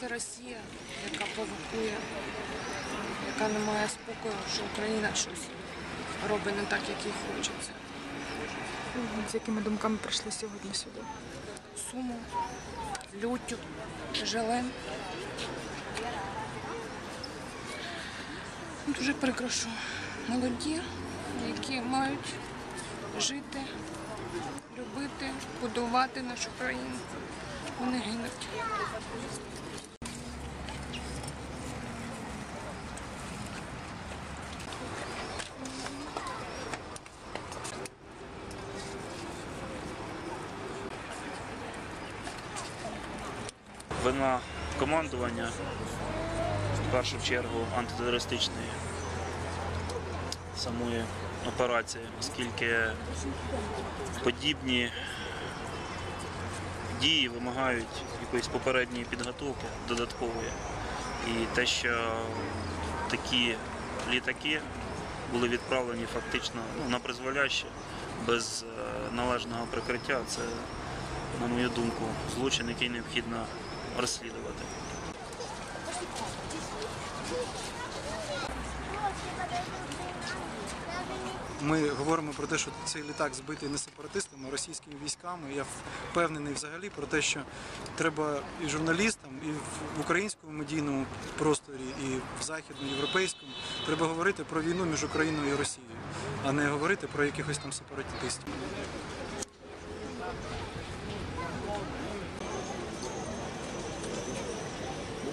Це Росія, яка провокує, яка не має спокою, що Україна щось робить не так, як їй хочеться. З якими думками прийшли сьогодні сюди? Суму, люттю, жалем. Дуже прикро, що молоді, які мають жити, любити, будувати нашу країну. Вони гинуть. Вина командування в першу чергу антитерористичної самої операції, оскільки подібні дії вимагають якоїсь попередньої підготовки додаткової. І те, що такі літаки були відправлені фактично ну, на призволяще без е, належного прикриття, це, на мою думку, злочин, який необхідно розслідувати. Ми говоримо про те, що цей літак збитий не сепаратистами, а російськими військами. Я впевнений взагалі про те, що треба і журналістам, і в українському медійному просторі, і в західноєвропейському треба говорити про війну між Україною і Росією, а не говорити про якихось там сепаратистів.